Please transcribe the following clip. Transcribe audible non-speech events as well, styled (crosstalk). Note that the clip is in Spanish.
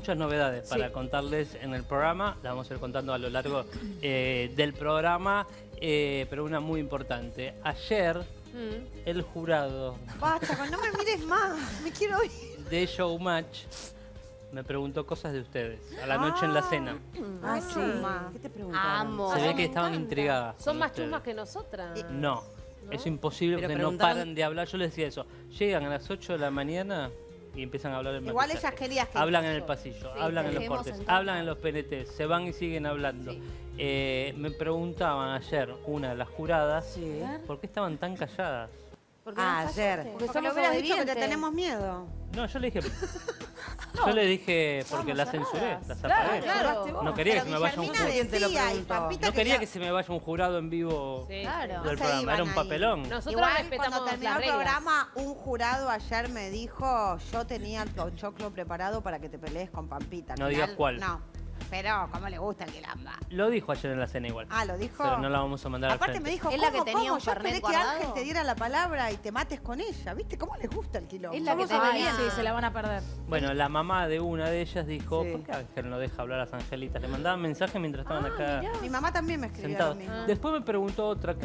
Muchas novedades para Sí. contarles en el programa, las vamos a ir contando a lo largo eh, del programa, eh, pero una muy importante. Ayer Mm. el jurado Basta, no me mires más, me quiero ir. de Showmatch me preguntó cosas de ustedes a la noche en la cena. Ah, sí. ¿Qué te preguntaron? Amo. Se ve que estaban encanta. intrigadas. Son más chusmas que nosotras. No, es imposible Pero porque no paran de hablar. Yo les decía eso. Llegan a las 8 de la mañana y empiezan a hablar en Igual ellas querías que... Hablan en el pasillo, hablan en los cortes, hablan en los PNT, se van y siguen hablando. Eh, me preguntaban ayer una de las juradas Sí. por qué estaban tan calladas. Porque Ah, ayer. callaste. Porque somos hubieras dicho que te tenemos miedo. No, yo le dije. (laughs) yo le dije porque las censuré, apagué. Claro. No quería que se me vaya un jurado. ¿Quién te lo No quería ya- que se me vaya un jurado en vivo Sí. Claro. del No programa, era un papelón. Nosotros Igual respetamos cuando terminó el programa, un jurado ayer me dijo, yo tenía el pochoclo preparado para que te pelees con Pampita. No digas cuál. No, pero cómo le gusta el quilamba. Lo dijo ayer en la cena igual. Ah, ¿lo dijo? Pero no la vamos a mandar al Aparte me dijo, Es la ¿cómo, que tenía cómo? un Yo esperé que Ángel te diera la palabra y te mates con ella. ¿Viste cómo les gusta el quilombo? Es la que te Ay, venía. sí, se la van a perder. Bueno, la mamá de una de ellas dijo, Sí. ¿por qué Ángel no deja hablar a las angelitas? Le mandaban mensajes mientras estaban acá Mi mamá también me escribió lo mismo. Después me preguntó otra que